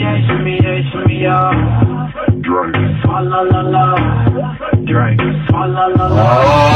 yeah, shimmy yeah, shimmy yeah. Drink. Fa la la la. Drink. Fa la la la. Oh,